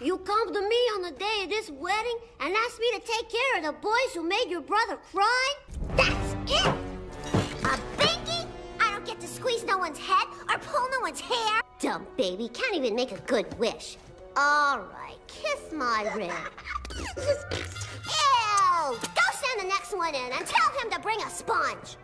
you come to me on the day of this wedding and ask me to take care of the boys who made your brother cry? That's it! A binky? I don't get to squeeze no one's head or pull no one's hair. Dumb baby, can't even make a good wish. All right, kiss my ring. Ew! Go send the next one in and tell him to bring a sponge.